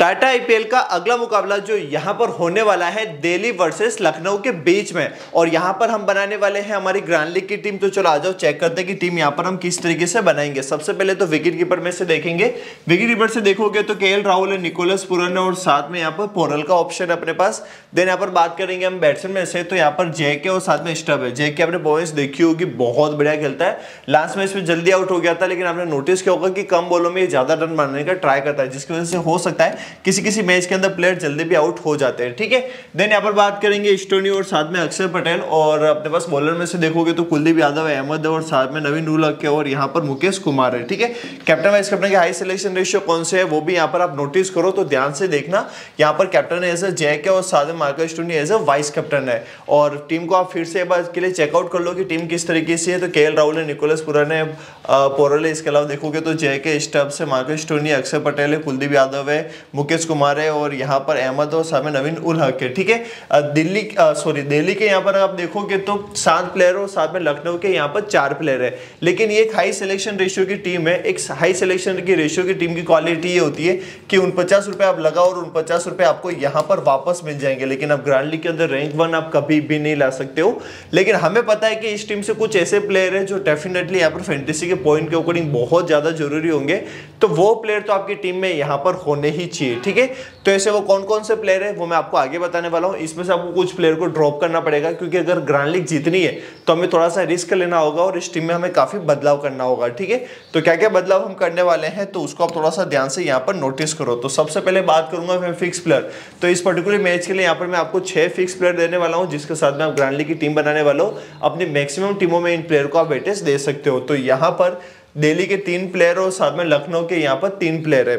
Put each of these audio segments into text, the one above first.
Tata IPL का अगला मुकाबला जो यहाँ पर होने वाला है, दिल्ली वर्सेस लखनऊ के बीच में। और यहाँ पर हम बनाने वाले हैं हमारी ग्रैंड लीग की टीम। तो चलो आ जाओ, चेक करते हैं कि टीम यहाँ पर हम किस तरीके से बनाएँगे। सबसे पहले तो विकेट कीपर में से देखेंगे। विकेट कीपर से देखोगे तो के राहुल है निकोलस पुरन है और साथ में यहाँ पर पोरल का ऑप्शन है अपने पास। देन यहाँ पर बात करेंगे हम बैट्समैन में से तो यहाँ पर जे के और साथ में स्टब है। जे के आपने बॉयस देखी होगी, बहुत बढ़िया खेलता है। लास्ट मैच में जल्दी आउट हो गया था, लेकिन आपने नोटिस किया होगा कि कम बॉलों में ज़्यादा रन मारने का ट्राई करता है, जिसकी वजह से हो सकता है किसी किसी मैच के अंदर प्लेयर जल्दी भी आउट हो जाते हैं, ठीक है? देन यहाँ पर बात करेंगे स्टोनी और साथ में अक्षर पटेल और अपने पास बॉलर में से देखोगे तो कुलदीप यादव अहमद और साथ में नवीन उल के और यहाँ पर मुकेश कुमार है, ठीक है? कैप्टन वाइस कैप्टन के हाई सिलेक्शन रेशियो कौन से है, वो भी यहाँ पर आप नोटिस करो तो ध्यान से देखना। यहाँ पर कैप्टन एज ए जैक है और साथ में Marcus Stoinis as a vice captain है। और टीम को आप फिर से एक बार के लिए चेकआउट कर लो कि टीम किस तरीके से है तो के राहुल है निकोलस पुराने है पोरल है इसके अलावा देखोगे तो जय के स्टब से मार्कस स्टोनी अक्षर पटेल है, कुलदीप यादव है मुकेश कुमार है और यहाँ पर अहमद और सामने नवीन उल हक है, ठीक है? दिल्ली सॉरी दिल्ली के यहाँ पर आप देखोगे तो सात प्लेयर और साथ में लखनऊ के यहाँ पर चार प्लेयर है। लेकिन ये एक हाई सिलेक्शन रेशियो की टीम है, एक हाई सिलेक्शन की रेशियो की टीम की क्वालिटी ये होती है कि उन पचास रुपए आप लगाओ और उन पचास रुपए आपको यहाँ पर वापस मिल जाएँगे। लेकिन अब ग्रांड लीग के अंदर रैंक वन आप कभी भी नहीं ला सकते हो। लेकिन हमें पता है कि इस टीम से कुछ ऐसे प्लेयर है जो डेफिनेटली यहाँ पर फैंटेसी के पॉइंट के अकॉर्डिंग बहुत ज़्यादा ज़रूरी होंगे। तो वो प्लेयर तो आपकी टीम में यहाँ पर होने ही चाहिए। ठीक है? तो ऐसे वो कौन कौन से प्लेयर है, वो मैं आपको आगे बताने वाला हूँ। इसमें से आपको कुछ प्लेयर को ड्रॉप करना पड़ेगा, क्योंकि अगर ग्रांड लीग जीतनी है तो हमें थोड़ा सा रिस्क लेना होगा और इस टीम में हमें काफ़ी बदलाव करना होगा, ठीक है? तो क्या क्या बदलाव हम करने वाले हैं तो उसको आप थोड़ा सा ध्यान से यहाँ पर नोटिस करो। तो सबसे पहले बात करूँगा मैं फिक्स प्लेयर तो इस पर्टिकुलर मैच के लिए यहाँ पर मैं आपको छह फिक्स प्लेयर देने वाला हूँ, जिसके साथ में आप ग्रांड लीग की टीम बनाने वाला हूँ। अपनी मैक्सिमम टीमों में इन प्लेयर को आप वेटेज दे सकते हो। तो यहाँ पर दिल्ली के तीन प्लेयर और साथ में लखनऊ के यहाँ पर तीन प्लेयर है।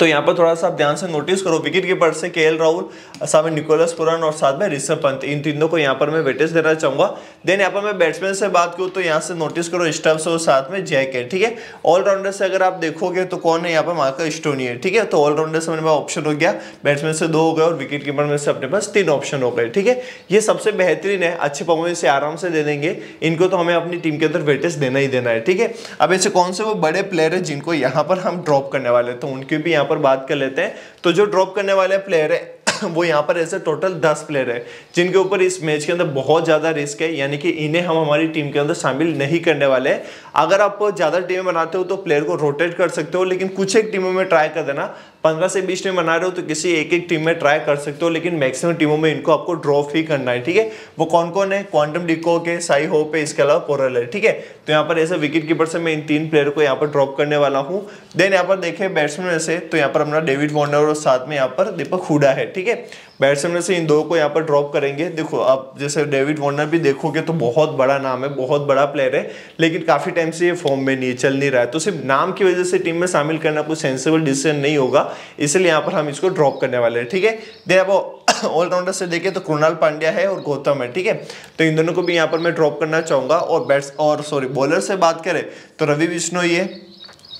तो यहाँ पर थोड़ा सा आप ध्यान से नोटिस करो विकेट कीपर से के राहुल साथ में निकोलस पुरान और साथ में ऋषभ पंत, इन तीनों को यहाँ पर मैं वेटेज देना चाहूँगा। देन यहाँ पर मैं बैट्समैन से बात करूँ तो यहाँ से नोटिस करो स्टब्स और साथ में जैक है ठीक है? ऑलराउंडर से अगर आप देखोगे तो कौन है यहाँ पर मार्का स्टोनी है, ठीक है? तो ऑलराउंडर से मेरे पास ऑप्शन हो गया। बैट्समैन से दो हो गए और विकेट कीपर में से अपने पास तीन ऑप्शन हो गए, ठीक है? ये सबसे बेहतरीन है। अच्छे परफॉर्मेंस आराम से दे देंगे। इनको तो हमें अपनी टीम के अंदर वेटेज देना ही देना है, ठीक है? अब ऐसे कौन से वो बड़े प्लेयर है जिनको यहाँ पर हम ड्रॉप करने वाले तो उनके भी यहाँ पर बात कर लेते हैं। तो जो ड्रॉप करने वाले प्लेयर है, वो यहाँ पर ऐसे टोटल दस प्लेयर है, जिनके ऊपर इस मैच के अंदर बहुत ज़्यादा रिस्क है, यानी कि इन्हें हम हमारी टीम के अंदर शामिल नहीं करने वाले अगर आप ज़्यादा टीमें बनाते हो तो प्लेयर को रोटेट कर सकते हो, लेकिन कुछ एक टीमों में ट्राई कर देना पंद्रह से बीस टीम बना रहे हो तो किसी एक एक टीम में ट्राई कर सकते हो, लेकिन मैक्सिमम टीमों में इनको आपको ड्रॉप ही करना है, ठीक है? वो कौन कौन है? क्वांटम डिको के साई होप है, इसके अलावा पोरल है, ठीक है? तो यहाँ पर ऐसे विकेट कीपर से मैं इन तीन प्लेयर को यहाँ पर ड्रॉप करने वाला हूँ। देन यहाँ पर देखे बैट्समैन से तो यहाँ पर अपना डेविड वॉर्नर और साथ में यहाँ पर दीपक हुडा है, ठीक है? बैट्समैन से इन दो को यहाँ पर ड्रॉप करेंगे। देखो, आप जैसे डेविड वार्नर भी देखोगे तो बहुत बड़ा नाम है, बहुत बड़ा प्लेयर है, लेकिन काफ़ी टाइम से ये फॉर्म में नहीं, चल नहीं रहा है। तो सिर्फ़ नाम की वजह से टीम में शामिल करना कोई सेंसिबल डिसीज़न नहीं होगा, इसलिए यहाँ पर हम इसको ड्रॉप करने वाले हैं, ठीक है? दे अब ऑलराउंडर से देखें तो कृणाल पांड्या है और गौतम है, ठीक है? तो इन दोनों को भी यहाँ पर मैं ड्रॉप करना चाहूँगा और बैट्स और सॉरी बॉलर से बात करें तो रवि बिश्नोई है।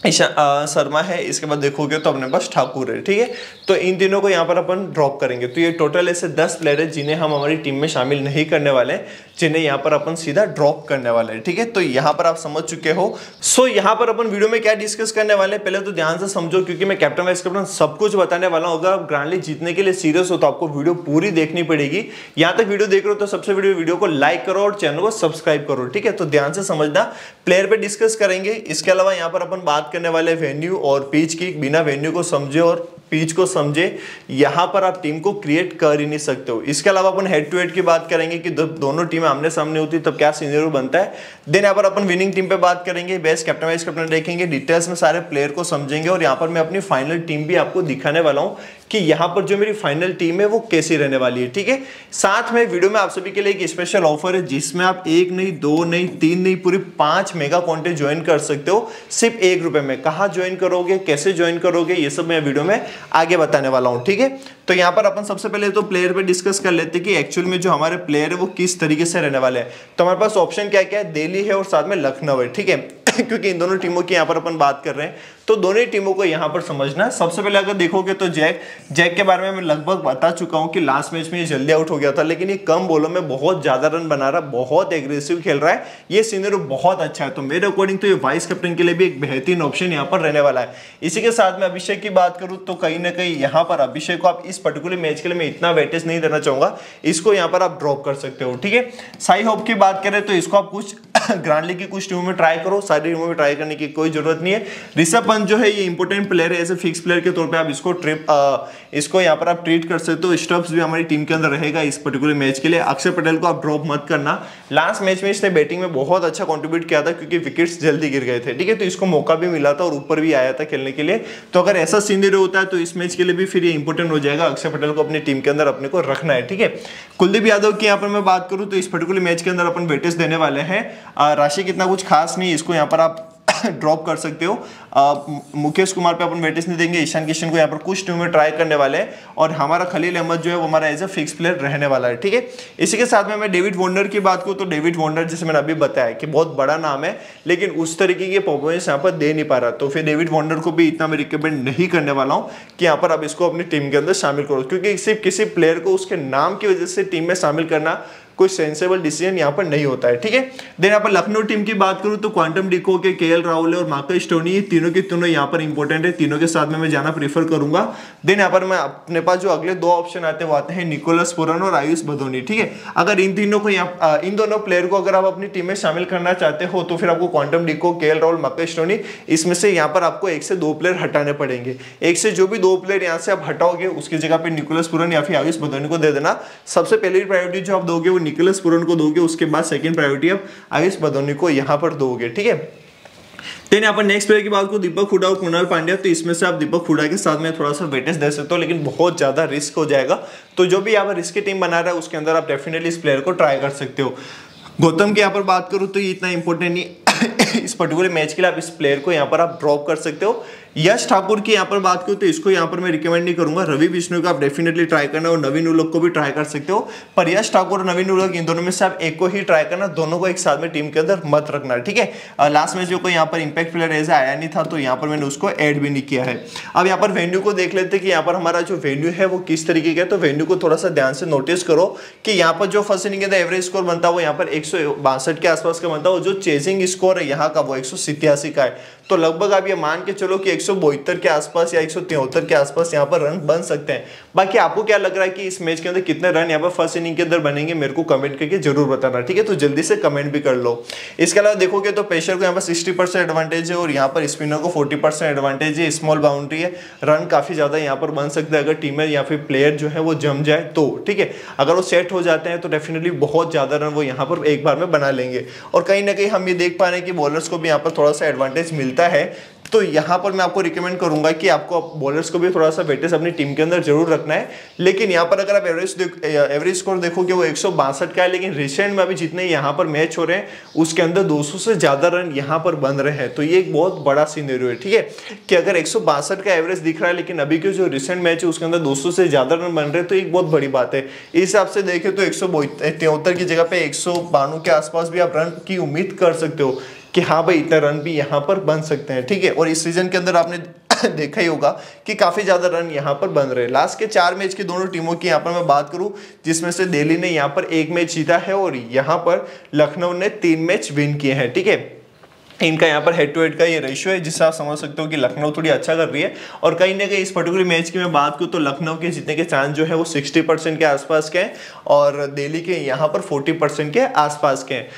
ईशा शर्मा है, इसके बाद देखोगे तो अपने पास ठाकुर है, ठीक है? तो इन तीनों को यहाँ पर अपन ड्रॉप करेंगे। तो ये टोटल ऐसे दस प्लेयर है जिन्हें हम हमारी टीम में शामिल नहीं करने वाले जिन्हें यहाँ पर अपन सीधा ड्रॉप करने वाले हैं, ठीक है? तो यहाँ पर आप समझ चुके हो। सो यहाँ पर अपन वीडियो में क्या डिस्कस करने वाले हैं? पहले तो ध्यान से समझो, क्योंकि मैं कैप्टन वाइस कैप्टन सब कुछ बताने वाला हूँ। अगर आप ग्रांड लीग जीतने के लिए सीरियस हो तो आपको वीडियो पूरी देखनी पड़ेगी। यहाँ तक वीडियो देख रहे हो तो सबसे वीडियो वीडियो को लाइक करो और चैनल को सब्सक्राइब करो, ठीक है? तो ध्यान से समझना। प्लेयर पे डिस्कस करेंगे। इसके अलावा यहाँ पर अपन बात करने वाले वेन्यू और पिच की। बिना वेन्यू को समझे और पिच को समझे, यहाँ पर आप टीम को क्रिएट कर ही नहीं सकते हो। इसके अलावा अपन हेड टू हेड की बात करेंगे कि दोनों टीमें आमने सामने होती तब क्या सीनियर बनता है। देन यहाँ पर अपन विनिंग टीम पे बात करेंगे बेस्ट कैप्टन वाइस कैप्टन देखेंगे डिटेल्स में सारे प्लेयर को समझेंगे, और यहाँ पर मैं अपनी फाइनल टीम भी आपको दिखाने वाला हूँ कि यहाँ पर जो मेरी फाइनल टीम है वो कैसी रहने वाली है, ठीक है? साथ में वीडियो में आप सभी के लिए एक स्पेशल ऑफ़र है, जिसमें आप एक नहीं, दो नहीं, तीन नहीं, पूरी पाँच मेगा कॉन्टेंट ज्वाइन कर सकते हो। सिर्फ़ एक रुपए में। कहा ज्वाइन करोगे, कैसे ज्वाइन करोगे, ये सब मैं वीडियो में आगे बताने वाला हूँ, ठीक है? तो यहाँ पर अपन सबसे पहले तो प्लेयर पर डिस्कस कर लेते हैं कि एक्चुअल में जो हमारे प्लेयर है, वो किस तरीके से रहने वाले हैं। तो हमारे पास ऑप्शन क्या क्या है? दिल्ली है और साथ में लखनऊ है, ठीक है? क्योंकि इन दोनों टीमों की यहाँ पर अपन बात कर रहे हैं। तो दोनों टीमों को यहाँ पर समझना है। सबसे पहले अगर देखोगे तो जैक जैक के बारे में मैं लगभग बता चुका हूँ कि लास्ट मैच में ये जल्दी आउट हो गया था, लेकिन ये कम बोलों में बहुत ज़्यादा रन बना रहा, बहुत एग्रेसिव खेल रहा है। ये सीनियर बहुत अच्छा है। तो मेरे अकॉर्डिंग तो ये वाइस कैप्टन के लिए भी एक बेहतरीन ऑप्शन यहाँ पर रहने वाला है। इसी के साथ में अभिषेक की बात करूँ तो कहीं ना कहीं यहाँ पर अभिषेक को आप इस पर्टिकुलर मैच के लिए मैं इतना वेटेज नहीं देना चाहूँगा। इसको यहाँ पर आप ड्रॉप कर सकते हो, ठीक है? साई होप की बात करें तो इसको आप कुछ ग्रांड लीग की कुछ टीमों में ट्राई करो सारी टीमों में ट्राई करने की कोई ज़रूरत नहीं है। ऋषभ पंत जो है ये इंपोर्टेंट प्लेयर है ऐसे फिक्स प्लेयर के तौर पे आप इसको ट्रिप आ, इसको यहाँ पर आप ट्रीट कर सकते हो। स्टॉप्स भी हमारी टीम के अंदर रहेगा इस पर्टिकुलर मैच के लिए। अक्षर पटेल को आप ड्रॉप मत करना। लास्ट मैच में इसने बैटिंग में बहुत अच्छा कॉन्ट्रीब्यूट किया था क्योंकि विकेट्स जल्दी गिर गए थे ठीक है? तो इसको मौका भी मिला था और ऊपर भी आया था खेलने के लिए। तो अगर ऐसा सीनियर होता है तो इस मैच के लिए भी फिर ये इंपॉर्टेंट हो जाएगा। अक्षर पटेल को अपनी टीम के अंदर अपने को रखना है ठीक है? कुलदीप यादव की यहाँ पर मैं बात करूँ तो इस पर्टिकुलर मैच के अंदर अपन वेटेज देने वाले हैं। राशि कितना कुछ खास नहीं इसको यहाँ पर आप ड्रॉप कर सकते हो। मुकेश कुमार पे अपन वेटेज नहीं देंगे, ईशान किशन को यहाँ पर कुछ टीम में ट्राई करने वाले हैं और हमारा खलील अहमद जो है, वो हमारा एज ए फिक्स प्लेयर रहने वाला है, ठीक है? इसी के साथ में मैं डेविड वॉन्डर की बात करूँ तो डेविड वॉन्डर जैसे मैंने अभी बताया कि बहुत बड़ा नाम है, लेकिन उस तरीके की परफॉर्मेंस यहाँ पर दे नहीं पा रहा। तो फिर डेविड वॉन्डर को भी इतना मैं रिकमेंड नहीं करने वाला हूँ कि यहाँ पर आप इसको अपनी टीम के अंदर शामिल करो, क्योंकि सिर्फ़ किसी प्लेयर को उसके नाम की वजह से टीम में शामिल करना कोई सेंसेबल डिसीज़न यहाँ पर नहीं होता है, ठीक है? देन यहाँ पर लखनऊ टीम की बात करूँ तो क्वांटम डिको के के राहुल और माका स्टोनी तीनों के तीनों यहाँ पर इंपॉर्टेंट है, तीनों के साथ में मैं जाना प्रीफर करूँगा। देन यहाँ पर मैं अपने पास जो अगले दो ऑप्शन आते हैं, वो आते हैं निकोलस पुरन और आयुष बधोनी ठीक है? अगर इन तीनों को इन दोनों प्लेयर को अगर आप अपनी टीम में शामिल करना चाहते हो तो फिर आपको क्वांटम डिको के राहुल माका स्टोनी इसमें से यहाँ पर आपको एक से दो प्लेयर हटाने पड़ेंगे। एक से जो भी दो प्लेयर यहाँ से आप हटाओगे, उसकी जगह पे निकोलस पुरन या फिर आयुष भदोनी को दे देना। सबसे पहली प्रायोरिटी जो आप दोगे, वो निकोलस पुरन को दोगे, उसके बाद सेकंड प्रायोरिटी आप आयुष बदौनी को यहाँ पर दोगे, ठीक है? देन यहाँ पर नेक्स्ट प्लेयर की बात को दीपक हुडा और कुणाल पांड्या तो इसमें से आप दीपक हुडा के साथ में थोड़ा सा वेटेज दे सकते हो, लेकिन बहुत ज़्यादा रिस्क हो जाएगा। तो जो भी यहाँ पर रिस्क की टीम बना रहा है, उसके अंदर आप डेफिनेटली इस प्लेयर को ट्राई कर सकते हो। गौतम की यहाँ पर बात करूँ तो ये इतना इंपॉर्टेंट नहीं इस पर्टिकुलर मैच के लिए आप इस प्लेयर को यहाँ पर आप ड्रॉप कर सकते हो। यश ठाकुर की यहाँ पर बात करूँ तो इसको यहाँ पर मैं रिकमेंड नहीं करूँगा। रवि विष्णु का आप डेफिनेटली ट्राई करना और नवीन उलक को भी ट्राई कर सकते हो। पर यश ठाकुर और नवीन उलक इन दोनों में से आप एक को ही ट्राई करना, दोनों को एक साथ में टीम के अंदर मत रखना, ठीक है? लास्ट में कोई यहाँ पर इंपैक्ट प्लेयर ऐसा आया नहीं था तो यहाँ पर मैंने उसको एड भी नहीं किया है। अब यहाँ पर वेन्यू को देख लेते कि यहाँ पर हमारा जो वेन्यू है वो किस तरीके का है। तो वेन्यू को थोड़ा सा ध्यान से नोटिस करो कि यहाँ पर जो फ़र्स्ट इनिंग एवरेज स्कोर बनता है वो यहाँ पर एक सौ बासठ के आसपास का बनता है जो चेजिंग स्कोर है यहाँ का वो एक का है। तो लगभग आप ये मान के चलो कि एक सौ बहत्तर के आसपास या एक सौ तिहत्तर के आसपास यहाँ पर रन बन सकते हैं। बाकी आपको क्या लग रहा है कि इस मैच के अंदर कितने रन यहाँ पर फ़र्स्ट इनिंग के अंदर बनेंगे, मेरे को कमेंट करके ज़रूर बताना, ठीक है? तो जल्दी से कमेंट भी कर लो। इसके अलावा देखोगे तो पेशर को यहाँ पर सिक्सटी एडवांटेज है और यहाँ पर स्पिनर को फोर्टी एडवांटेज है। स्मॉल बाउंड्री है। रन काफ़ी ज़्यादा यहाँ पर बन सकते हैं। अगर टीम या फिर प्लेयर जो है वो जम जाए तो ठीक है? अगर वो सेट हो जाते हैं तो डेफिनेटली बहुत ज़्यादा रन वो यहाँ पर एक बार में बना लेंगे। और कहीं ना कहीं हम ये देख पा रहे हैं कि बॉलर्स को भी यहाँ पर थोड़ा सा एडवांटेज मिलता है तो यहाँ पर मैं आपको रिकमेंड करूँगा कि आपको बॉलर्स को भी थोड़ा सा वेटेज अपनी टीम के अंदर ज़रूर रखना है। लेकिन यहाँ पर अगर आप एवरेज एवरेज स्कोर देखोगे, वो एक सौ बासठ का है, लेकिन रिसेंट में अभी जितने यहाँ पर मैच हो रहे हैं, उसके अंदर 200 से ज़्यादा रन यहाँ पर बन रहे हैं। तो ये एक बहुत बड़ा सीनेरियो है, ठीक है? कि अगर एक का एवरेज दिख रहा है, लेकिन अभी के जो रिसेंट मैच है, उसके अंदर दो सौ से ज़्यादा रन बन रहे हैं तो एक बहुत बड़ी बात है। इस हिसाब से देखें तो एक की जगह पे एक के आसपास भी आप रन की उम्मीद कर सकते हो। कि हाँ भाई, इतने रन भी यहाँ पर बन सकते हैं। ठीक है, और इस सीज़न के अंदर आपने देखा ही होगा कि काफ़ी ज़्यादा रन यहाँ पर बन रहे लास्ट के चार मैच की दोनों टीमों की यहाँ पर मैं बात करूँ, जिसमें से दिल्ली ने यहाँ पर एक मैच जीता है और यहाँ पर लखनऊ ने तीन मैच विन किए हैं। ठीक है, इनका यहाँ पर हेड टू हेड का ये रेशियो है, जिससे आप समझ सकते हो कि लखनऊ थोड़ी अच्छा कर रही है। और कहीं ना कहीं इस पर्टिकुलर मैच की मैं बात करूँ तो लखनऊ के जीतने के चांस जो है वो 60 परसेंट के आसपास के हैं और दिल्ली के यहाँ पर 40 परसेंट के आसपास के हैं।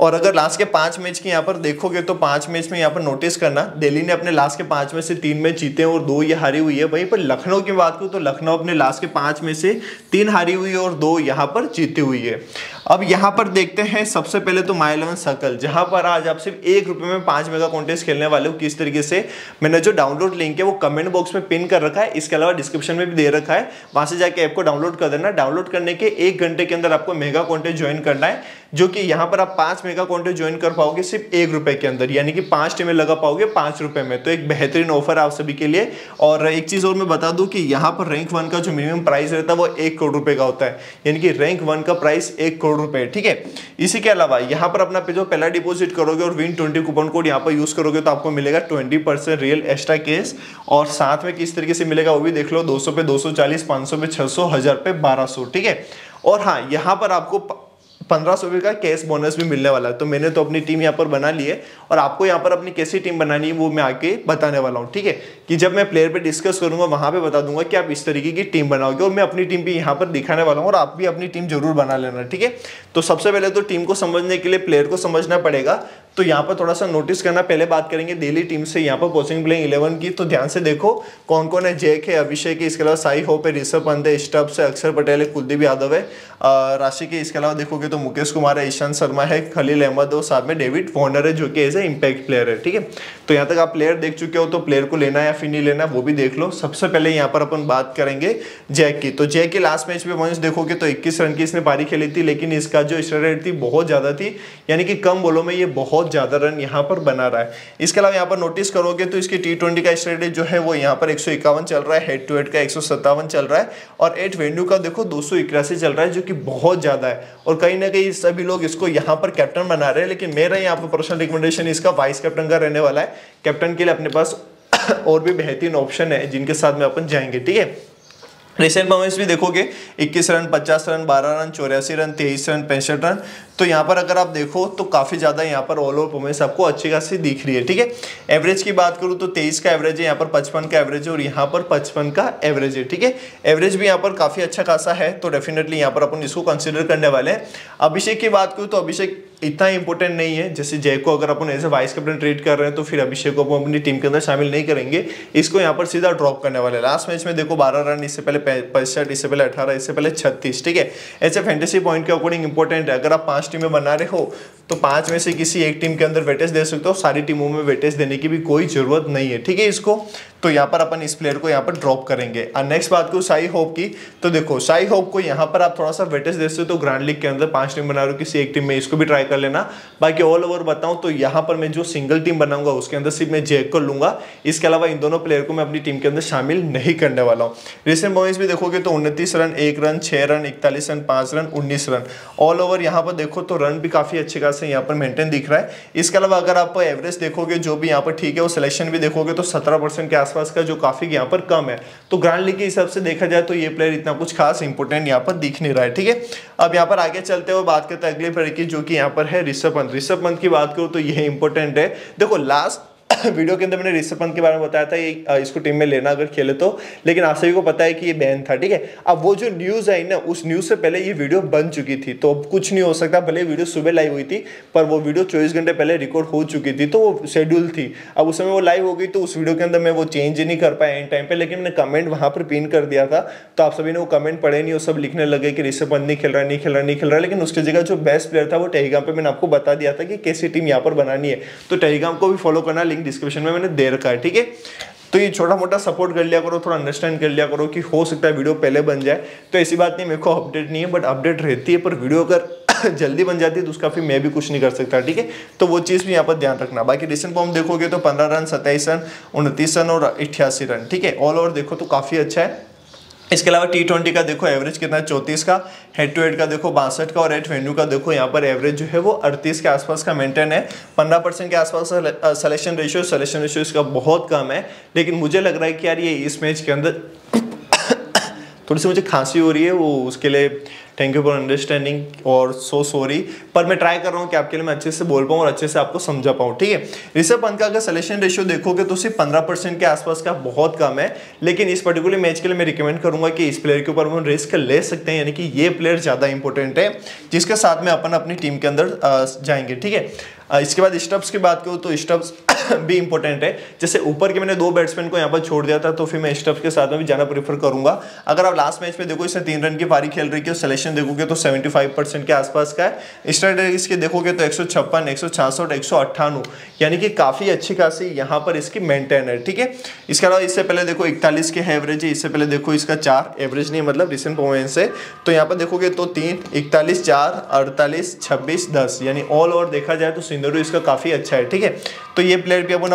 और अगर लास्ट के पाँच मैच की यहाँ पर देखोगे तो पाँच मैच में यहाँ पर नोटिस करना, दिल्ली ने अपने लास्ट के पाँच में से तीन मैच जीते हैं और दो ये हारी हुई है। वहीं पर लखनऊ की बात करूँ तो लखनऊ अपने लास्ट के पाँच में से तीन हारी हुई है और दो यहाँ पर जीती हुई है। अब यहाँ पर देखते हैं, सबसे पहले तो माई इलेवन सर्कल जहाँ पर आज आप सिर्फ़ एक रुपए में पाँच मेगा कॉन्टेस्ट खेलने वाले हो। किस तरीके से? मैंने जो डाउनलोड लिंक है वो कमेंट बॉक्स में पिन कर रखा है। इसके अलावा डिस्क्रिप्शन में भी दे रखा है। वहाँ से जाके ऐप को डाउनलोड कर देना। डाउनलोड करने के एक घंटे के अंदर आपको मेगा कॉन्टेस्ट ज्वाइन करना है, जो कि यहाँ पर आप पाँच मेगा कॉन्टेस्ट ज्वाइन कर पाओगे सिर्फ़ एक रुपए के अंदर, यानी कि पाँच टीमें लगा पाओगे पाँच रुपए में। तो एक बेहतरीन ऑफ़र आप सभी के लिए। और एक चीज़ और मैं बता दूँ कि यहाँ पर रैंक वन का जो मिनिमम प्राइस रहता है वो एक करोड़ रुपए का होता है। यानी कि रैंक वन का प्राइस एक करोड़ रुपए, ठीक है? इसी के अलावा यहाँ पर अपना जो पहला डिपोजिट करोगे और विन ट्वेंटी कूपन कोड यहाँ पर यूज़ करोगे तो आपको मिलेगा ट्वेंटी रियल एक्स्ट्रा केस और साथ में किस तरीके से मिलेगा वो भी देख लो, दो सौ पे दो सौ चालीस पे छह सौ पे बारह ठीक है? और हाँ यहाँ पर आपको पंद्रह सौ का कैश बोनस भी मिलने वाला है। तो मैंने तो अपनी टीम यहाँ पर बना ली है और आपको यहाँ पर अपनी कैसी टीम बनानी है, वो मैं आके बताने वाला हूँ, ठीक है? कि जब मैं प्लेयर पे डिस्कस करूँगा, वहाँ पे बता दूँगा कि आप इस तरीके की टीम बनाओगे और मैं अपनी टीम भी यहाँ पर दिखाने वाला हूँ और आप भी अपनी टीम ज़रूर बना लेना, ठीक है? तो सबसे पहले तो टीम को समझने के लिए प्लेयर को समझना पड़ेगा। तो यहाँ पर थोड़ा सा नोटिस करना, पहले बात करेंगे डेली टीम से यहाँ पर कोचिंग प्लेइंग इलेवन की। तो ध्यान से देखो कौन कौन है? जैक है, अभिषेक है, इसके अलावा साई होप है, ऋषभ पंत है, स्टब्स है, अक्षर पटेल है, कुलदीप यादव है राशि के इसके अलावा देखोगे तो मुकेश कुमार है ईशांत शर्मा है, खलील अहमद और साथ में डेविड वॉर्नर है, जो कि एज ए इम्पैक्ट प्लेयर है, ठीक है? तो यहाँ तक आप प्लेयर देख चुके हो तो प्लेयर को लेना या फिर नहीं लेना वो भी देख लो। सबसे पहले यहाँ पर अपन बात करेंगे जैक। की तो जैक की लास्ट मैच में वंश देखोगे तो इक्कीस रन की इसने पारी खेली थी, लेकिन इसका जो स्ट्राइक रेट थी बहुत ज़्यादा थी, यानी कि कम बोलो में ये बहुत ज़्यादा रन यहाँ पर बना रहा है। इसके अलावा यहाँ पर नोटिस करोगे तो इसकी टी ट्वेंटी का स्ट्राइक जो है, वो यहाँ पर एक चल रहा है हेड टू हेड का एक चल रहा है, और एट वेन्यू का देखो दो सौ इक्यासी चल रहा है, जो कि बहुत ज़्यादा है, और कहीं कहीं सभी लोग इसको यहाँ पर कैप्टन बना रहे हैं, लेकिन मेरा यहाँ पर पर्सनल रिकमेंडेशन इसका वाइस कैप्टन का रहने वाला है। कैप्टन के लिए अपने पास और भी बेहतरीन ऑप्शन है, जिनके साथ में अपन जाएँगे, ठीक है? रिसेंट परफॉर्मेंस भी देखोगे 21 रन 50 रन 12 रन, चौरासी रन 23 रन, पैंसठ रन। तो यहाँ पर अगर आप देखो तो काफ़ी ज़्यादा यहाँ पर ऑल ओवर परफॉर्मेंस आपको अच्छी खासी दिख रही है, ठीक है? एवरेज की बात करूँ तो तेईस का एवरेज है, यहाँ पर पचपन का एवरेज है और यहाँ पर पचपन का एवरेज है, ठीक है? एवरेज भी यहाँ पर काफ़ी अच्छा खासा है तो डेफिनेटली यहाँ पर अपन इसको कंसिडर करने वाले हैं। अभिषेक की बात करूँ तो अभिषेक इतना इंपॉर्टेंट नहीं है। जैसे जय को अगर अपन as a vice captain treat कर रहे हैं तो फिर अभिषेक को अपन अपनी टीम के अंदर शामिल नहीं करेंगे। इसको यहाँ पर सीधा ड्रॉप करने वाले लास्ट मैच में देखो बारह रन, इससे पहले पैंसठ, इससे पहले अठारह, इससे पहले छत्तीस, ठीक है? ऐसे फैंटेसी पॉइंट के अकॉर्डिंग इंपॉर्टेंट है। अगर आप पाँच टीमें बना रहे हो तो पाँच में से किसी एक टीम के अंदर वेटेज दे सकते हो। सारी टीमों में वेटेज देने की भी कोई ज़रूरत नहीं है, ठीक है इसको? तो यहाँ पर अपन इस प्लेयर को यहाँ पर ड्रॉप करेंगे। और नेक्स्ट बात करूँ साई होप की तो देखो साई होप को यहाँ पर आप थोड़ा सा वेटेज दे सकते हो। तो ग्रांड लीग के अंदर पाँच टीम बना रहे हो, किसी एक टीम में इसको भी ट्राई कर लेना। बाकी ऑल ओवर बताऊँ तो यहाँ पर मैं जो सिंगल टीम बनाऊँगा, उसके अंदर सिर्फ़ मैं जैक को लूँगा। इसके अलावा इन दोनों प्लेयर को मैं अपनी टीम के अंदर शामिल नहीं करने वाला हूँ। रिसेंट बॉइस भी देखोगे तो उनतीस रन, एक रन, छह रन, इकतालीस रन, पाँच रन, उन्नीस रन। ऑल ओवर यहाँ पर देखो तो रन भी काफ़ी अच्छे खासे यहाँ पर मेंटेन दिख रहा है। इसके अलावा अगर आप एवरेज देखोगे, जो भी यहाँ पर ठीक है, वो सिलेक्शन भी देखोगे तो सत्रह के आसपास का जो काफ़ी यहाँ पर कम है। तो ग्रांड लीग के हिसाब से देखा जाए तो ये प्लेयर इतना कुछ खास इंपोर्टेंट यहाँ पर दिख नहीं रहा है, ठीक है? अब यहाँ पर आगे चलते हुए बात करते हैं अगले प्लेयर की, जो कि यहाँ पर है ऋषभ पंत ऋषभ पंत की बात करूँ तो यह इंपॉर्टेंट है। देखो लास्ट वीडियो के अंदर मैंने ऋषभ पंत के बारे में बताया था, ये इसको टीम में लेना अगर खेले तो। लेकिन आप सभी को पता है कि ये बैन था, ठीक है? अब वो जो न्यूज़ आई ना, उस न्यूज़ से पहले ये वीडियो बन चुकी थी तो अब कुछ नहीं हो सकता, भले वीडियो सुबह लाइव हुई थी, पर वो वीडियो चौबीस घंटे पहले रिकॉर्ड हो चुकी थी तो वो शेड्यूल थी। अब उस समय वो लाइव हो गई तो उस वीडियो के अंदर मैं वो चेंज नहीं कर पाया एंड टाइम पर लेकिन मैंने कमेंट वहाँ पर पिन कर दिया था। तो आप सभी ने वो कमेंट पढ़े नहीं, वो सब लिखने लगे कि ऋषभ पंत नहीं खेल रहा, नहीं खेल रहा, नहीं खेल रहा, लेकिन उसकी जगह जो बेस्ट प्लेयर था वो टेलीग्राम पर मैंने आपको बता दिया था कि कैसी टीम यहाँ पर बनानी है। तो टेलीग्राम को भी फॉलो करना लिंक डिस्क्रिप्शन में मैंने दे रखा है, ठीक है? तो ये छोटा मोटा सपोर्ट कर लिया करो, थोड़ा अंडरस्टैंड कर लिया करो कि हो सकता है वीडियो पहले बन जाए। तो ऐसी बात नहीं, मेरे को अपडेट नहीं है बट अपडेट रहती है, पर वीडियो अगर जल्दी बन जाती है तो उसका फिर मैं भी कुछ नहीं कर सकता, ठीक है? तो वो चीज़ भी यहाँ पर ध्यान रखना। बाकी रिसेंट फॉर्म देखोगे तो पंद्रह रन, सत्ताईस रन, उनतीस रन और अट्ठासी रन, ठीक है? ऑल ओवर देखो तो काफ़ी अच्छा है। इसके अलावा टी ट्वेंटी का देखो एवरेज कितना है? चौंतीस का। हेड टू हेड का देखो, बासठ का। और एट वेन्यू का देखो, यहाँ पर एवरेज जो है वो अड़तीस के आसपास का मेंटेन है। पंद्रह परसेंट के आसपास सेलेक्शन रेशियो सेलेक्शन रेशियो इसका बहुत कम है। लेकिन मुझे लग रहा है कि यार ये इस मैच के अंदर थोड़ी सी मुझे खांसी हो रही है, वो उसके लिए थैंक यू फॉर अंडरस्टैंडिंग और सो सॉरी पर मैं ट्राई कर रहा हूँ कि आपके लिए मैं अच्छे से बोल पाऊँ और अच्छे से आपको समझा पाऊँ, ठीक है? ऋषभ पंत का अगर सिलेक्शन रेशियो देखोगे तो सिर्फ़ पंद्रह परसेंट के आसपास का बहुत कम है, लेकिन इस पर्टिकुलर मैच के लिए मैं रिकमेंड करूँगा कि इस प्लेयर के ऊपर हम रिस्क ले सकते हैं, यानी कि ये प्लेयर ज़्यादा इंपॉर्टेंट है, जिसके साथ में अपन अपनी टीम के अंदर जाएँगे, ठीक है? इसके बाद स्टब्स की बात करूँ तो स्टब्स भी इंपॉर्टेंट है। जैसे ऊपर के मैंने दो बैट्समैन को यहाँ पर छोड़ दिया था तो फिर मैं स्टफ़ के साथ में भी जाना प्रीफर करूँगा। अगर आप लास्ट मैच में देखो, इसने तीन रन की पारी खेल रही है सिलेक्शन देखोगे तो सेवेंटी के आसपास का है। स्ट्राइक इसके देखोगे तो एक सौ छप्पन, एक सौ छियासठ एक सौ अट्ठानवे, यानी कि काफ़ी अच्छी खासी यहाँ पर इसकी मेंटेन है, ठीक है? इसके अलावा इससे पहले देखो इकतालीस के एवरेज है, इससे पहले देखो इसका चार एवरेज नहीं मतलब रिसेंट परफॉर्मेंस है। तो यहाँ पर देखोगे तो तीन, इकतालीस, चार, अड़तालीस, छब्बीस, दस, यानी ऑल ओवर देखा जाए तो सिंदूर इसका काफ़ी अच्छा है, ठीक है? तो ये प्लेयर भी अपन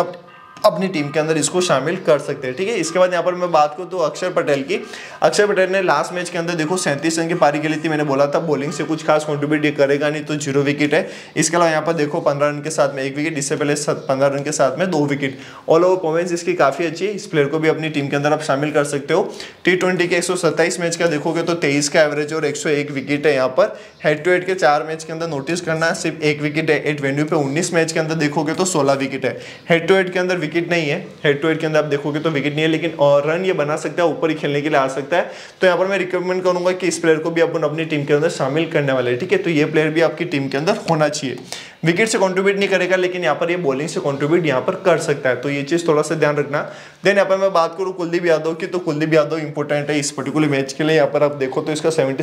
अपनी टीम के अंदर इसको शामिल कर सकते हैं। ठीक है, इसके बाद यहाँ पर मैं बात करूँ तो अक्षर पटेल की। अक्षर पटेल ने लास्ट मैच के अंदर देखो सैंतीस रन की पारी खेली थी, मैंने बोला था बॉलिंग से कुछ खास कॉन्ट्रीब्यूट करेगा नहीं तो ज़ीरो विकेट है। इसके अलावा यहाँ पर देखो पंद्रह रन के साथ में एक विकेट इससे पहले पंद्रह रन के साथ में दो विकेट ऑल ओवर परफॉर्मेंस इसकी काफ़ी अच्छी है, इस प्लेयर को भी अपनी टीम के अंदर आप शामिल कर सकते हो। टी के एक मैच का देखोगे तो तेईस का एवरेज और एक सौ एक विकेट है यहाँ पर। हेड टू हेड के चार मैच के अंदर नोटिस करना, सिर्फ़ एक विकेट है। एट वेन्यू पे उन्नीस मैच के अंदर देखोगे तो सोलह विकेट है। हेड टू हेड के अंदर विकेट नहीं है हेड टू हेड के अंदर आप देखोगे तो विकेट नहीं है, लेकिन और रन ये बना सकता है, ऊपर ही खेलने के लिए आ सकता है। तो यहाँ पर मैं रिकमेंड करूँगा कि इस प्लेयर को भी अपन अपनी टीम के अंदर शामिल करने वाले ठीक है? तो ये प्लेयर भी आपकी टीम के अंदर होना चाहिए। विकेट से कंट्रीब्यूट नहीं करेगा, लेकिन यहाँ पर ये बॉलिंग से कंट्रीब्यूट यहाँ पर कर सकता है। तो ये चीज़ थोड़ा सा ध्यान रखना। देन यहाँ पर मैं बात करूँ कुलदीप यादव की तो कुलदीप यादव इंपॉर्टेंट है इस पर्टिकुलर मैच के लिए। यहाँ पर आप देखो तो इसका सेवेंटी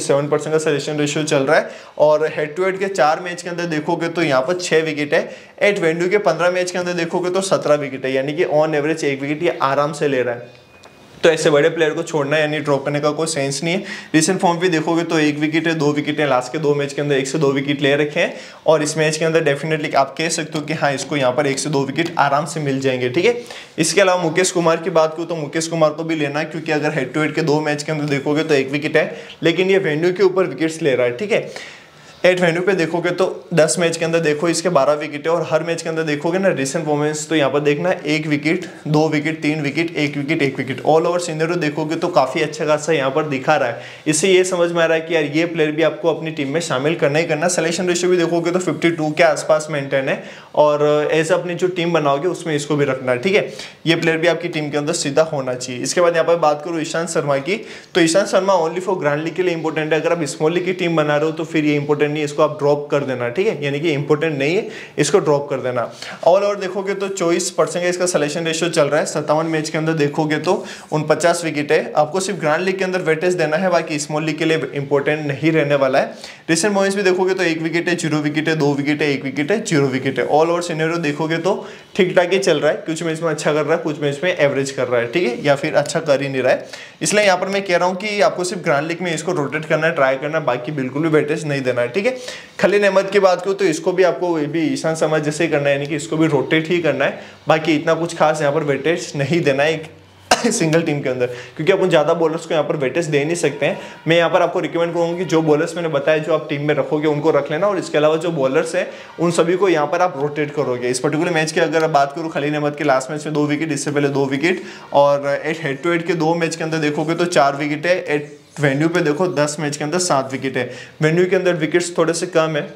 का सजेशन रेशियो चल रहा है। और हेड टू हेड के चार मैच के अंदर देखोगे तो यहाँ पर छह विकेट है। एट वेंडू के पंद्रह मैच के अंदर देखोगे तो सत्रह विकेट है। यानी कि ऑन एवरेज एक विकेट ये आराम से ले रहा है। तो ऐसे बड़े प्लेयर को छोड़ना यानी ड्रॉप करने का कोई सेंस नहीं है। रिसेंट फॉर्म भी देखोगे तो एक विकेट है, दो विकेट है। लास्ट के दो मैच के अंदर एक से दो विकेट ले रखे हैं। और इस मैच के अंदर डेफिनेटली आप कह सकते हो कि हाँ इसको यहाँ पर एक से दो विकेट आराम से मिल जाएँगे, ठीक है? इसके अलावा मुकेश कुमार की बात करूँ तो मुकेश कुमार को भी लेना क्योंकि अगर हेड टू हेड के दो मैच के अंदर देखोगे तो एक विकेट है। लेकिन ये वेन्यू के ऊपर विकेट्स ले रहा है, ठीक है? एट वेन्यू पे देखोगे तो 10 मैच के अंदर देखो इसके 12 विकेट है और हर मैच के अंदर देखोगे ना रिसेंट परफॉर्मेंस तो यहाँ पर देखना एक विकेट दो विकेट तीन विकेट एक विकेट एक विकेट ऑल ओवर सीनियर देखोगे तो काफ़ी अच्छा खासा यहाँ पर दिखा रहा है। इससे ये समझ में आ रहा है कि यार ये प्लेयर भी आपको अपनी टीम में शामिल करना ही करना सिलेक्शन रेशियो भी देखोगे तो फिफ्टी के आसपास मेंटेन है और ऐसे अपनी जो टीम बनाओगे उसमें इसको भी रखना है, ठीक है? ये प्लेयर भी आपकी टीम के अंदर सीधा होना चाहिए। इसके बाद यहाँ पर बात करूँ ईशांत शर्मा की तो Ishant Sharma only for grand league के लिए इंपॉर्टेंट है। अगर आप स्मॉल लीग की टीम बना रहे हो तो फिर ये इंपॉर्टेंट नहीं, इसको आप ड्रॉप कर देना, ठीक है? यानी कि इंपॉर्टेंट नहीं है, इसको ड्रॉप कर देना। ऑल ओवर देखोगे तो चौबीस परसेंट इसका सिलेक्शन रेशियो चल रहा है। सत्तावन मैच के अंदर देखोगे तो उन पचास विकेट है। आपको सिर्फ़ ग्रांड लीग के अंदर वेटेज देना है, बाकी स्मॉल लीग के लिए इंपॉर्टेंट नहीं रहने वाला है। रिसेंट मोमेंट्स भी देखोगे तो एक विकेट है, ज़ीरो विकेट है, दो विकेट है, एक विकेट है, ज़ीरो विकेट है। ऑल ओवर सीनियर देखोगे तो ठीक ठाक ही चल रहा है। कुछ मैच में अच्छा कर रहा है, कुछ मैच में एवरेज कर रहा है, ठीक है? या फिर अच्छा कर ही नहीं रहा है। इसलिए यहाँ पर मैं कह रहा हूँ कि आपको सिर्फ़ ग्रांड लीग में इसको रोटेट करना है ट्राई करना है, बाकी बिल्कुल भी वेटेज नहीं देना है, ठीक है? खलील अहमद की बात करूँ तो इसको भी आपको भी ईशान समझ जैसे करना है, यानी कि इसको भी रोटेट ही करना है। बाकी इतना कुछ खास यहाँ पर वेटेज नहीं देना है सिंगल टीम के अंदर, क्योंकि अपन ज़्यादा बॉलर्स को यहाँ पर वेटेज दे नहीं सकते हैं। मैं यहाँ पर आपको रिकमेंड करूँगा कि जो बॉलर्स मैंने बताया, जो आप टीम में रखोगे, उनको रख लेना। और इसके अलावा जो बॉलर्स हैं, उन सभी को यहाँ पर आप रोटेट करोगे। इस पर्टिकुलर मैच की अगर बात करूँ, खलील अहमद के लास्ट मैच में दो विकेट इससे पहले दो विकेट और एट हेड टू हेड के दो मैच के अंदर देखोगे तो चार विकेट है। एट वेन्यू पे देखो, दस मैच के अंदर सात विकेट है। वेन्यू के अंदर विकेट्स थोड़े से कम है,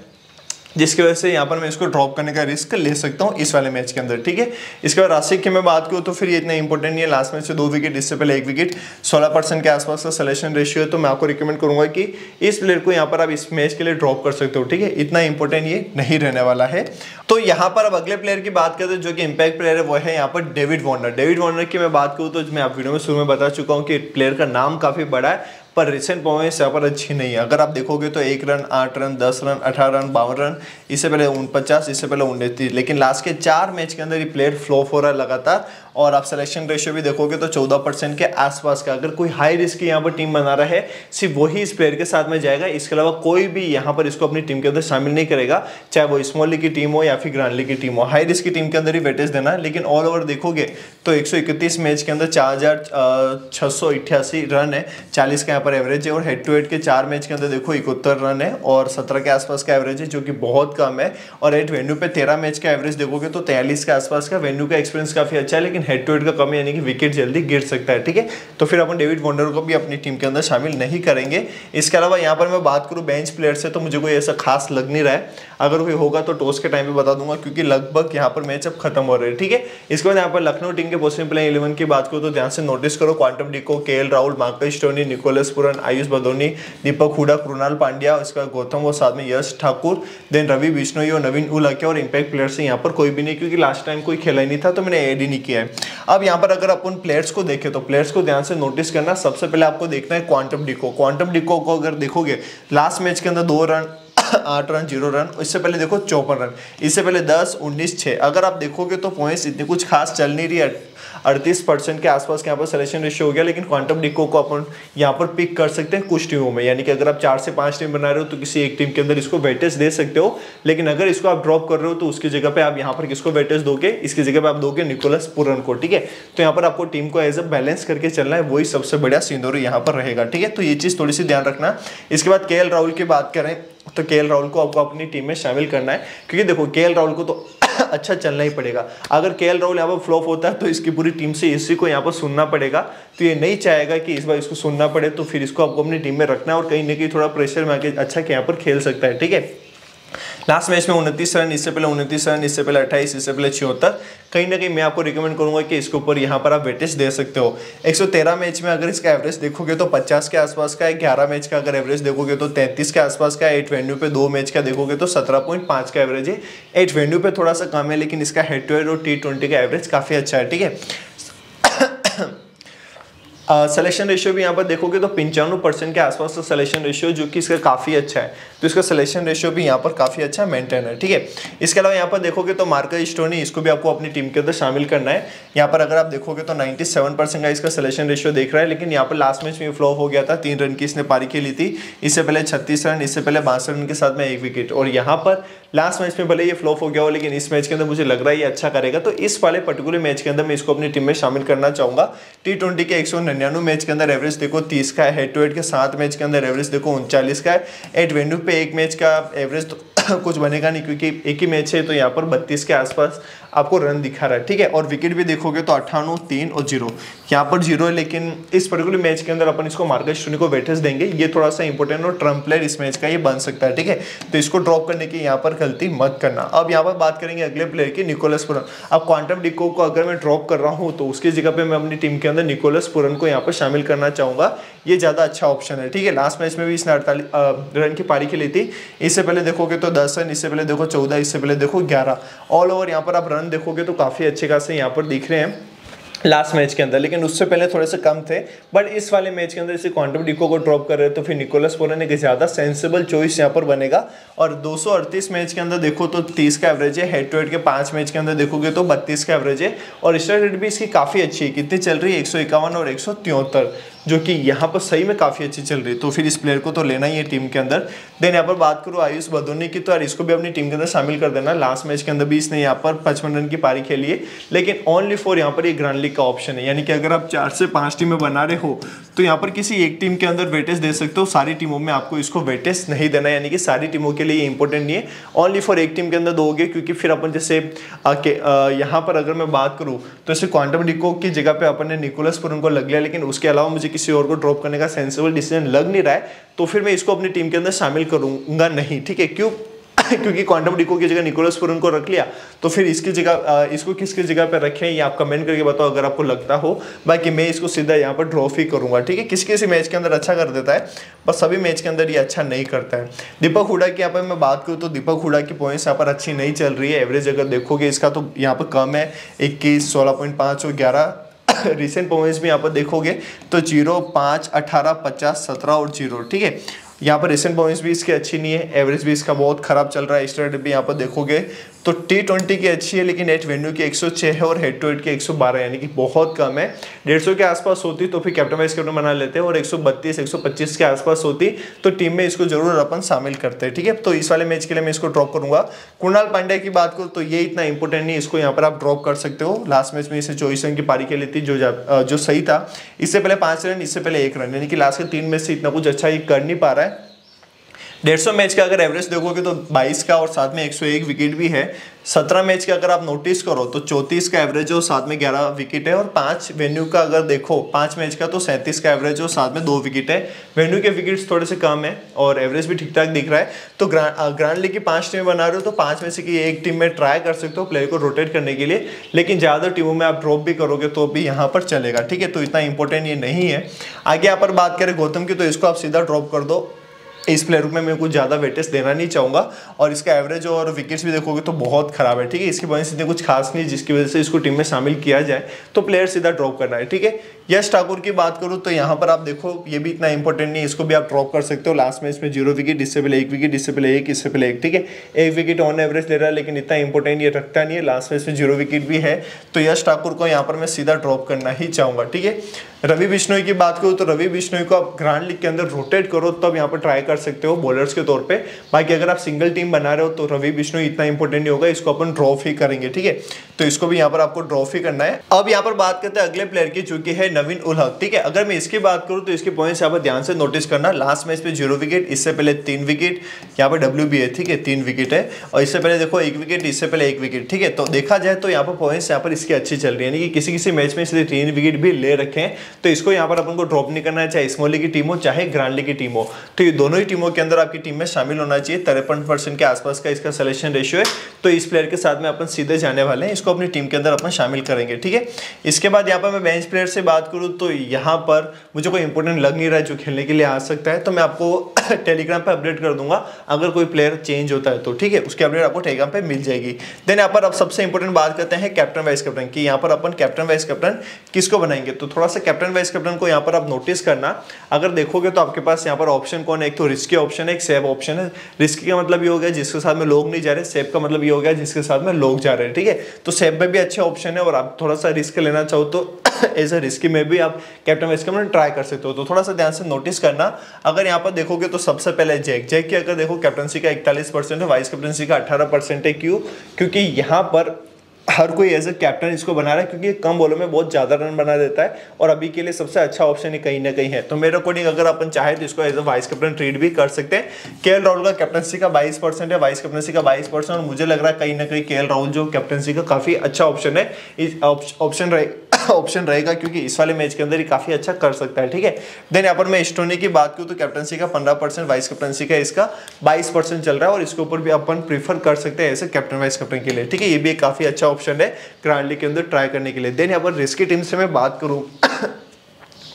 जिसकी वजह से यहाँ पर मैं इसको ड्रॉप करने का रिस्क ले सकता हूँ इस वाले मैच के अंदर, ठीक है? इसके बाद राशिक की मैं बात करूँ तो फिर ये इतना इंपॉर्टेंट नहीं है। लास्ट मैच से दो विकेट इससे पहले एक विकेट सोलह परसेंट के आसपास का सिलेक्शन रेशियो है तो मैं आपको रिकमेंड करूँगा कि इस प्लेयर को यहाँ पर आप इस मैच के लिए ड्रॉप कर सकते हो, ठीक है? इतना इंपॉर्टेंट ये नहीं रहने वाला है। तो यहाँ पर अब अगले प्लेयर की बात करते हैं, जो कि इम्पैक्ट प्लेयर है, वो है यहाँ पर डेविड वॉर्नर डेविड वॉर्नर की मैं बात करूँ तो मैं आप वीडियो में शुरू में बता चुका हूँ कि प्लेयर का नाम काफ़ी बड़ा है। पर रिसेंट परफॉर्मेंस यहाँ पर अच्छी नहीं है। अगर आप देखोगे तो एक रन, आठ रन, दस रन, अठारह रन, बावन रन, इससे पहले उनपचास, इससे पहले उन्नीस लेकिन लास्ट के चार मैच के अंदर ये प्लेयर फ्लॉप हो रहा है लगातार। और आप सिलेक्शन रेशियो भी देखोगे तो चौदह परसेंट के आसपास का, अगर कोई हाई रिस्क यहाँ पर टीम बना रहा है, सिर्फ़ वही इस प्लेयर के साथ में जाएगा। इसके अलावा कोई भी यहाँ पर इसको अपनी टीम के अंदर शामिल नहीं करेगा, चाहे वो स्मॉल लीग की टीम हो या फिर ग्रांड लीग की टीम हो। हाई रिस्क की टीम के अंदर ही वेटेज देना है लेकिन ऑल ओवर देखोगे तो एक सौ इकतीस मैच के अंदर चार हज़ार छह सौ अठासी रन है। चालीस का यहाँ पर एवरेज है और हेड टू हेड के चार मैच के अंदर देखो इकहत्तर रन है और सत्रह के आसपास का एवरेज है, जो कि बहुत कम है। और एट वेन्यू पे तेरह मैच का एवरेज देखोगे तो तैयलीस के आसपास का वेन्यू का एक्सपीरियंस काफ़ी अच्छा है, लेकिन हेड टू हेड का कम यानी कि विकेट जल्दी गिर सकता है, ठीक है? तो फिर अपन डेविड वॉन्डर को भी अपनी टीम के अंदर शामिल नहीं करेंगे। इसके अलावा यहाँ पर मैं बात करूँ बेंच प्लेयर से तो मुझे कोई ऐसा खास लग नहीं रहा है। अगर कोई होगा तो टॉस के टाइम पर बता दूँगा, क्योंकि लगभग यहाँ पर मैच अब खत्म हो रहे हैं, ठीक है? इसके बाद यहाँ पर लखनऊ टीम के पॉसिबल प्लेइंग इलेवन की बात करूँ तो ध्यान से नोटिस करो क्वांटम डिको के Rahul Marcus Stoinis Nicholas Pooran Ayush Badoni Deepak Hooda Krunal Pandya उसका गौतम और साथ में यश ठाकुर देन रवि बिश्नोई और नवीन उलाकिया और इम्पैक्ट प्लेयर से यहाँ पर कोई भी नहीं, क्योंकि लास्ट टाइम कोई खेला ही नहीं था तो मैंने एड ही नहीं किया है। अब यहाँ पर अगर अपन प्लेयर्स को देखें तो प्लेयर्स को ध्यान से नोटिस करना, सबसे पहले आपको देखना है क्वांटम डिको क्वांटम डिको को अगर देखोगे लास्ट मैच के अंदर दो रन आठ रन, ज़ीरो रन इससे पहले देखो चौपन रन, इससे पहले दस, उन्नीस छः अगर आप देखोगे तो पॉइंट्स इतनी कुछ खास चल नहीं रही है। अड़तीस परसेंट के आसपास के यहाँ पर सिलेक्शन रेशियो हो गया, लेकिन क्वांटम डिको को अपन यहाँ पर पिक कर सकते हैं कुछ टीमों में। यानी कि अगर आप चार से पाँच टीम बना रहे हो तो किसी एक टीम के अंदर इसको वेटेज दे सकते हो। लेकिन अगर इसको आप ड्रॉप कर रहे हो तो उसकी जगह पे आप यहाँ पर किसको वेटेज दोगे? इसकी जगह पे आप दोगे निकोलस पुरन को, ठीक है? तो यहाँ पर आपको टीम को एज अ बैलेंस करके चलना है, वही सबसे बढ़िया सिंदूरी यहाँ पर रहेगा, ठीक है? तो ये चीज़ थोड़ी सी ध्यान रखना। इसके बाद के राहुल की बात करें। तो के राहुल को आपको अपनी टीम में शामिल करना है। क्योंकि देखो के राहुल को तो अच्छा चलना ही पड़ेगा। अगर के राहुल यहाँ पर फ्लॉप होता है तो इसकी पूरी टीम से इसी को यहाँ पर सुनना पड़ेगा। तो ये नहीं चाहेगा कि इस बार इसको सुनना पड़े तो फिर इसको आपको अपनी टीम में रखना है और कहीं ना कहीं थोड़ा प्रेशर में आके अच्छा के यहाँ पर खेल सकता है, ठीक है? लास्ट मैच में उनतीस रन, इससे पहले उनतीस रन, इससे पहले अट्ठाईस, इससे पहले छिहत्तर। कहीं ना कहीं मैं आपको रिकमेंड करूँगा कि इसके ऊपर यहाँ पर आप वेटेज दे सकते हो। 113 मैच में अगर इसका एवरेज देखोगे तो 50 के आसपास का है, ग्यारह मैच का अगर एवरेज देखोगे तो 33 के आसपास का एट वेन्यू पे दो मैच का देखोगे तो 17.5 का एवरेज है। एट वेन्यू पे थोड़ा सा कम है, लेकिन इसका हेड टू हेड और टी का एवरेज काफ़ी अच्छा है, ठीक है? सिलेक्शन रेशियो भी यहाँ पर देखोगे तो पंचानवे परसेंट के आसपास का सिलेक्शन रेशियो जो कि इसका काफ़ी अच्छा है। तो इसका सिलेक्शन रेशियो भी यहाँ पर काफ़ी अच्छा मेंटेन है, ठीक है? इसके अलावा यहाँ पर देखोगे तो मार्कर स्टोनी इसको भी आपको अपनी टीम के अंदर शामिल करना है। यहाँ पर अगर आप देखोगे तो नाइन्टी का इसका सिलेक्शन रेशियो देख रहा है, लेकिन यहाँ पर लास्ट मैच में फ्लॉप हो गया था, तीन रन की इसने पारी खेली थी। इससे पहले छत्तीस रन, इससे पहले बासठ रन के साथ में एक विकेट और यहाँ पर लास्ट मैच में भले ये फ्लॉप हो गया हो, लेकिन इस मैच के अंदर मुझे लग रहा है ये अच्छा करेगा। तो इस वाले पर्टिकुलर मैच के अंदर मैं इसको अपनी टीम में शामिल करना चाहूँगा। टी ट्वेंटी के एक सौ निन्यानवे मैच के अंदर एवरेज देखो तीस का है हेड टू हेड के सात मैच के अंदर एवरेज देखो उनचालीस का है। एट वेन्यू पे एक मैच का एवरेज तो कुछ बनेगा नहीं, क्योंकि एक ही मैच है तो यहाँ पर बत्तीस के आसपास। आपको रन दिखा रहा है, ठीक है? और विकेट भी देखोगे तो अट्ठानवे तीन और ज़ीरो यहाँ पर ज़ीरो है, लेकिन इस पर्टिकुलर मैच के अंदर अपन इसको मार्केट शून्य को वेटेज देंगे। ये थोड़ा सा इंपॉर्टेंट और ट्रंप प्लेयर इस मैच का ये बन सकता है, ठीक है? तो इसको ड्रॉप करने की यहाँ पर गलती मत करना। अब यहाँ पर बात करेंगे अगले प्लेयर की निकोलस पुरन अब क्वांटम डिको को अगर मैं ड्रॉप कर रहा हूँ तो उसकी जगह पर मैं अपनी टीम के अंदर निकोलस पुरन को यहाँ पर शामिल करना चाहूँगा। ये ज़्यादा अच्छा ऑप्शन है, ठीक है? लास्ट मैच में भी इसने अड़तालीस रन की पारी खेली थी। इससे पहले देखोगे तो दस रन, इससे पहले देखो चौदह, इससे पहले देखो ग्यारह। ऑल ओवर यहाँ पर आप रन देखोगे तो काफ़ी अच्छे खासे यहाँ पर दिख रहे हैं लास्ट मैच के अंदर। लेकिन उससे पहले थोड़े से कम थे बट इस वाले मैच के अंदर इसे क्वांटम डिको को ड्रॉप कर रहे तो फिर निकोलस पोरन एक ज़्यादा सेंसिबल चॉइस यहाँ पर बनेगा। और 238 मैच के अंदर देखो तो 30 का एवरेज है हेड टू हेड के पाँच मैच के अंदर देखोगे तो 32 का एवरेज है और स्टार रेट भी इसकी काफ़ी अच्छी है, कितनी चल रही है? एक सौ इक्यावन और एक जो कि यहाँ पर सही में काफ़ी अच्छी चल रही है। तो फिर इस प्लेयर को तो लेना ही है टीम के अंदर। देन यहाँ पर बात करूँ आयुष बदोनी की तो यार इसको भी अपनी टीम के अंदर शामिल कर देना। लास्ट मैच के अंदर भी इसने यहाँ पर पचपन रन की पारी खेली है। लेकिन ओनली फॉर यहाँ पर ये ग्रांड लीग का ऑप्शन है। यानी कि अगर आप चार से पाँच टीमें बना रहे हो तो यहाँ पर किसी एक टीम के अंदर वेटेज दे सकते हो, सारी टीमों में आपको इसको वेटेज नहीं देना यानी कि सारी टीमों के लिए इंपॉर्टेंट नहीं है। ओनली फॉर एक टीम के अंदर दोगे, क्योंकि फिर अपन जैसे यहाँ पर अगर मैं बात करूँ तो जैसे क्वांटम डिको की जगह पर अपन ने निकोलस पर उनको लग लिया, लेकिन उसके अलावा मुझे किसी और को ड्रॉप करने का सेंसेबल डिसीज़न लग नहीं रहा है तो फिर मैं इसको अपनी टीम के अंदर शामिल करूँगा नहीं, ठीक है? क्यों? क्योंकि क्वांटम डिको की जगह निकोलस पुरन को रख लिया तो फिर इसकी जगह इसको किसकी जगह पर रखें, ये आप कमेंट करके बताओ अगर आपको लगता हो। बाकी मैं इसको सीधा यहाँ पर ड्रॉफ ही करूँगा, ठीक है? किसी किसी मैच के अंदर अच्छा कर देता है, बस सभी मैच के अंदर ये अच्छा नहीं करता है। दीपक हुडा की यहाँ पर मैं बात करूँ तो दीपक हुडा की पॉइंट्स यहाँ पर अच्छी नहीं चल रही है। एवरेज अगर देखोगे इसका तो यहाँ पर कम है, इक्कीस, सोलह पॉइंट पाँच और ग्यारह रिसेंट पॉइंट्स भी यहाँ पर देखोगे तो ज़ीरो पाँच, अठारह, पचास, सत्रह और ज़ीरो ठीक है? यहाँ पर रिसेंट परफॉर्मेंस भी इसकी अच्छी नहीं है एवरेज भी इसका बहुत खराब चल रहा है स्टेट भी यहाँ पर देखोगे तो टी ट्वेंटी की अच्छी है, लेकिन एट वेन्यू की 106 है और हेड टू हेड की 112 यानी कि बहुत कम है। डेढ़ सौ के आसपास होती तो फिर कैप्टन वाइस कैप्टन बना लेते हैं और 132 125 के आसपास होती तो टीम में इसको ज़रूर अपन शामिल करते हैं, ठीक है? तो इस वाले मैच के लिए मैं इसको ड्रॉप करूँगा। कुणाल पांड्या की बात करूँ तो ये इतना इंपॉर्टेंट नहीं इसको यहाँ पर आप ड्रॉप कर सकते हो। लास्ट मैच में इसे चौबीस रन की पारी लिए थी, जो जो सही था। इससे पहले पाँच रन, इससे पहले एक रन, यानी कि लास्ट के तीन मैच से इतना कुछ अच्छा ये कर नहीं पा रहा है। डेढ़ सौ मैच का अगर एवरेज देखोगे तो 22 का और साथ में 101 विकेट भी है। 17 मैच का अगर आप नोटिस करो तो 34 का एवरेज है साथ में 11 विकेट है और पाँच वेन्यू का अगर देखो, पाँच मैच का तो सैंतीस का एवरेज है साथ में दो विकेट है। वेन्यू के विकेट्स थोड़े से कम है और एवरेज भी ठीक ठाक दिख रहा है। तो ग्रांड लीग की पाँच टीमें बना रहे हो तो पाँच में से की एक टीम में ट्राई कर सकते हो प्लेयर को रोटेट करने के लिए, लेकिन ज़्यादा टीमों में आप ड्रॉप भी करोगे तो भी यहाँ पर चलेगा, ठीक है? तो इतना इंपॉर्टेंट ये नहीं है। आगे यहाँ पर बात करें गौतम की तो इसको आप सीधा ड्रॉप कर दो। इस प्लेयर में मैं कुछ ज़्यादा वेटेज देना नहीं चाहूँगा। और इसका एवरेज और विकेट्स भी देखोगे तो बहुत खराब है, ठीक है? इसकी वजह से कुछ खास नहीं, जिसकी वजह से इसको टीम में शामिल किया जाए तो प्लेयर सीधा ड्रॉप करना है, ठीक है? यश ठाकुर की बात करूँ तो यहाँ पर आप देखो, ये भी इतना इंपॉर्टेंट नहीं इसको भी आप ड्रॉप कर सकते हो। लास्ट मैच में ज़ीरो विकेट इससे पहले एक विकेट इससे पहले एक, इससे पहले एक, ठीक है? एक विकेट ऑन एवरेज ले रहा है, लेकिन इतना इंपॉर्टेंट ये रखता नहीं है। लास्ट मैच में ज़ीरो विकेट भी है तो यश ठाकुर को यहाँ पर मैं सीधा ड्रॉप करना ही चाहूँगा, ठीक है? रवि बिश्नोई की बात करूँ तो रवि बिश्नोई को आप ग्रांड लीग के अंदर रोटेट करो, तब यहाँ पर ट्राई कर सकते हो बॉलर्स के तौर पे। बाकी अगर आप सिंगल टीम बना रहे हो तो रवि बिश्नोई इतना इंपॉर्टेंट नहीं होगा, इसको अपन ड्रॉप ही करेंगे, ठीक है? तो इसको भी यहाँ पर आपको ड्रॉप ही करना है। अब यहाँ पर बात करते हैं अगले प्लेयर की, जो कि है नवीन उलहक, ठीक है? अगर मैं इसकी बात करूँ तो इसके पॉइंट्स यहाँ पर ध्यान से नोटिस करना। लास्ट मैच पे ज़ीरो विकेट इससे पहले तीन विकेट यहाँ पर डब्ल्यू है ठीक है? तीन विकेट है। और इससे पहले देखो, एक विकेट इससे पहले एक विकेट ठीक है? तो देखा जाए तो यहाँ पर पॉइंट्स यहाँ पर इसकी अच्छी चल रही है। यानी कि किसी किसी मैच में इसलिए तीन विकेट भी ले रखे हैं। तो इसको यहाँ पर अपन को ड्रॉप नहीं करना है, चाहे स्मॉली की टीम हो, चाहे ग्रांडली की टीम हो। तो ये दोनों टीमों के अंदर आपकी टीम में शामिल होना चाहिए। तिरपन परसेंट के आसपास का इसका सिलेक्शन रेशियो है। तो इस प्लेयर के साथ में अपन सीधे जाने वाले हैं। इसको अपनी टीम के अंदर अपन शामिल करेंगे, ठीक है? इसके बाद यहाँ पर मैं बेंच प्लेयर से बात करूँ तो यहाँ पर मुझे कोई इंपोर्टेंट लग नहीं रहा है जो खेलने के लिए आ सकता है। तो मैं आपको टेलीग्राम पर अपडेट कर दूँगा। अगर कोई प्लेयर चेंज होता है तो ठीक है? उसकी अपडेट आपको टेलीग्राम पर मिल जाएगी। देन यहाँ पर अब सबसे इंपॉर्टेंट बात करते हैं कैप्टन वाइस कैप्टन की। यहाँ पर अपन कैप्टन वाइस कैप्टन किसको बनाएँगे? तो थोड़ा सा कैप्टन वाइस कैप्टन को यहाँ पर आप नोटिस करना। अगर देखोगे तो आपके पास यहाँ पर ऑप्शन कौन है? एक तो रिस्की ऑप्शन है, एक सेव ऑप्शन है। रिस्की का मतलब ये हो गया जिसके साथ में लोग नहीं जा रहे। सेव का मतलब ये हो गया जिसके साथ में लोग जा रहे हैं, ठीक है? तो सेव में भी अच्छे ऑप्शन है और आप थोड़ा सा रिस्क लेना चाहो तो एज अ रिस्की में भी आप कैप्टन वाइस कैप्टन ट्राई कर सकते हो। तो थोड़ा सा ध्यान से नोटिस करना। अगर यहाँ पर देखोगे तो सबसे पहले जैक जैक की अगर देखो कैप्टनसी का इकतालीस परसेंट है वाइस कैप्टनसी का अठारह परसेंट है क्यों? क्योंकि यहाँ पर हर कोई एज ए कैप्टन इसको बना रहा है, क्योंकि कम बॉलों में बहुत ज़्यादा रन बना देता है और अभी के लिए सबसे अच्छा ऑप्शन ही कहीं ना कहीं है। तो मेरे अकॉर्डिंग अगर अपन चाहे तो इसको as a vice captain treat भी कर सकते हैं। के राहुल का कैप्टनसी का 22 परसेंट है वाइस कैप्टनसी का 22 परसेंट और मुझे लग रहा है कहीं ना कहीं के राहुल जो कैप्टनसी का काफ़ी अच्छा ऑप्शन है, इस ऑप्शन रहे ऑप्शन रहेगा क्योंकि इस वाले मैच के अंदर ही काफ़ी अच्छा कर सकता है, ठीक है? देन यहाँ पर मैं स्टोनी की बात करूँ तो कैप्टनसी का पंद्रह परसेंट वाइस कैप्टनसी का इसका बाईस परसेंट चल रहा है और इसके ऊपर भी अपन प्रीफर कर सकते हैं ऐसे कैप्टन वाइस कैप्टन के लिए, ठीक है? ये भी एक काफ़ी अच्छा ऑप्शन है ग्रांडली के अंदर ट्राई करने के लिए। देन यहाँ पर रिस्की टीम से मैं बात करूँ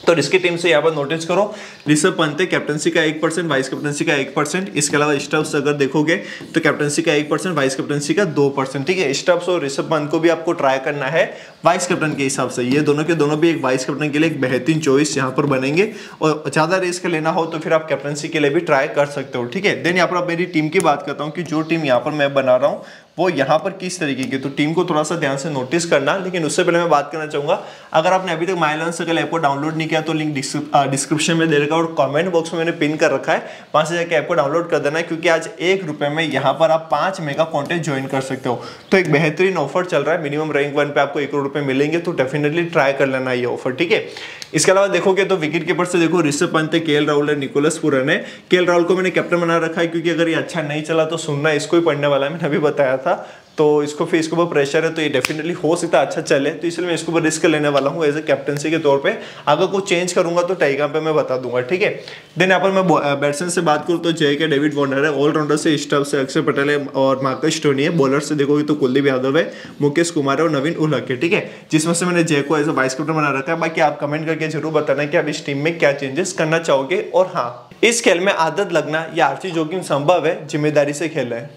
तो रिस्की टीम से यहाँ पर नोटिस करो। ऋषभ पंत है कैप्टनसी का एक परसेंट वाइस कैप्टनसी का एक परसेंट इसके अलावा स्टब्स अगर देखोगे तो कैप्टनसी का एक परसेंट वाइस कैप्टनसी का दो परसेंट ठीक है स्टब्स और ऋषभ पंत को भी आपको ट्राई करना है वाइस कैप्टन के हिसाब से। ये दोनों के दोनों भी एक वाइस कैप्टन के लिए एक बेहतरीन चॉइस यहाँ पर बनेंगे। और ज़्यादा रिस्क लेना हो तो फिर आप कैप्टनसी के लिए भी ट्राई कर सकते हो। ठीक है देन यहाँ पर आप मेरी टीम की बात करता हूँ कि जो टीम यहाँ पर मैं बना रहा हूँ वो यहाँ पर किस तरीके की तो टीम को थोड़ा सा ध्यान से नोटिस करना, लेकिन उससे पहले मैं बात करना चाहूँगा, अगर आपने अभी तक माइलन सकल ऐप को डाउनलोड नहीं किया तो लिंक डिस्क्रिप्शन में दे रखा और कमेंट बॉक्स में मैंने पिन कर रखा है, वहाँ से जाकर ऐप को डाउनलोड कर देना है, क्योंकि आज एक रुपये में यहाँ पर आप पाँच मेगा कॉन्टेंट ज्वाइन कर सकते हो। तो एक बेहतरीन ऑफ़र चल रहा है मिनिमम रैंक वन पे आपको एक करोड़ रुपए मिलेंगे तो डेफिनेटली ट्राई कर लेना ये ऑफ़र ठीक है? इसके अलावा देखोगे तो विकेट कीपर से देखो ऋषभ पंत के राहुल है निकोलस पुरन है। के राहुल को मैंने कैप्टन बना रखा है क्योंकि अगर ये अच्छा नहीं चला तो सुनना, इसको ही पढ़ने वाला है। मैंने अभी बताया था। तो इसको फिर इसके ऊपर प्रेशर है तो ये डेफिनेटली हो सकता है अच्छा चले। तो इसलिए मैं इसके ऊपर रिस्क लेने वाला हूँ एज ए कैप्टनसी के तौर पे। अगर कुछ चेंज करूँगा तो टाइगा पे मैं बता दूँगा, ठीक है? देन यहाँ पर मैं बैट्समैन से बात करूँ तो जय के डेविड वॉर्नर है ऑलराउंडर से स्टफ़ से अक्षय पटेल है और मार्कस स्टोनी है। बॉलर से देखोगे तो कुलदीप यादव है, मुकेश कुमार है और नवीन उलहक है ठीक है? जिसमें से मैंने जय को एज ए वाइस कैप्टन बना रखा है। बाकी आप कमेंट करके ज़रूर बताना कि आप इस टीम में क्या चेंजेस करना चाहोगे। और हाँ इस खेल में आदत लगना या आर्थिक जोखिम संभव है, ज़िम्मेदारी से खेल हैं।